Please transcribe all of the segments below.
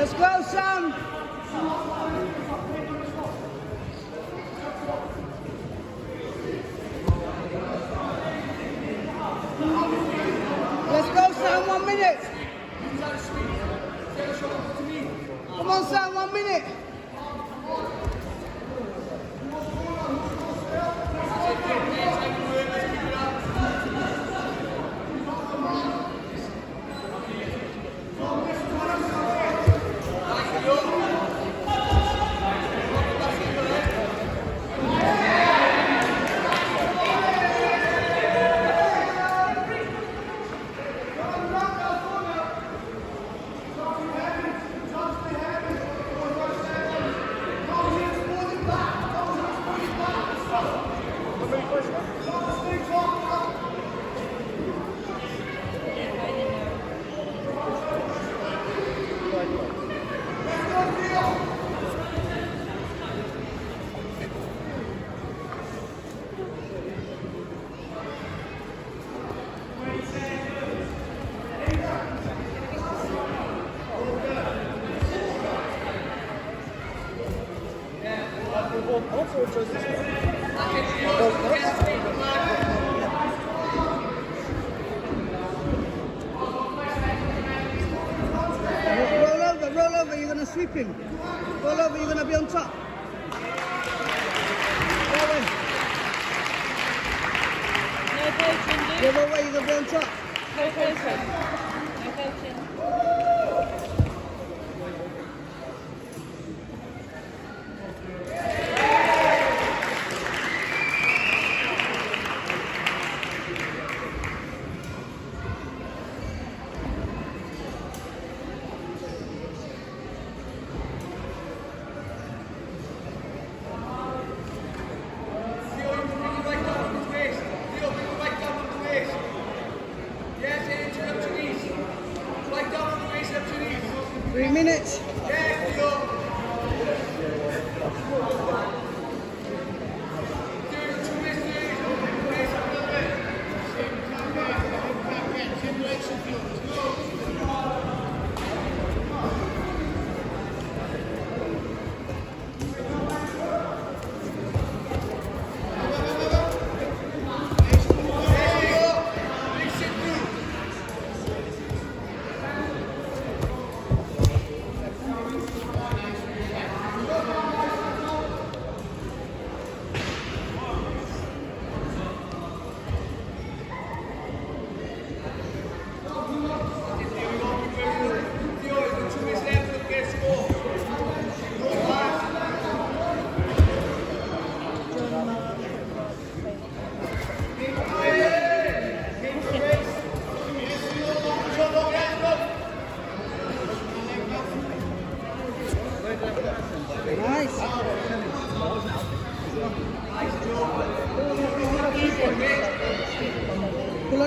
Let's go, son. Let's go, son. One minute. Roll over, roll over, you're gonna sweep him. Roll over, you're gonna be on top. Go away. No dude. The you're gonna be on top. No coaching. Three minutes.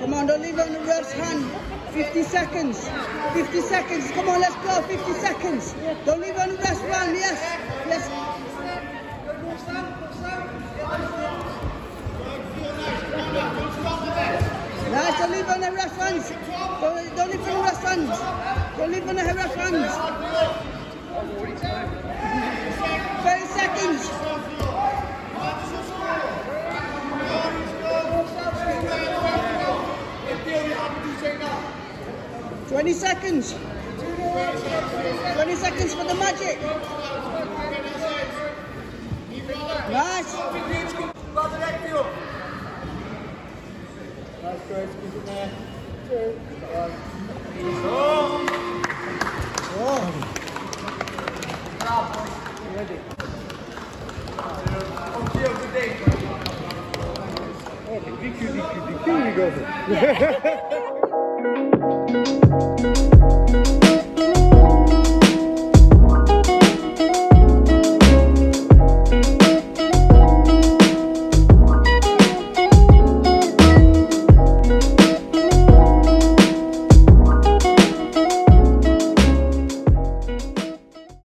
Come on, don't leave it on the ref's hand. 50 seconds. 50 seconds. Come on, let's go. 50 seconds. Don't leave it on the ref's hand. Yes. Yes. Nice, don't leave it on the ref's hands. Don't, don't leave it on the ref's hands. Don't leave it on the ref's hands. 30 seconds. Twenty seconds. Twenty seconds for the magic. Nice. Nice Grace, keep it there. Two, one. Bikü bikü bikü mü gördün?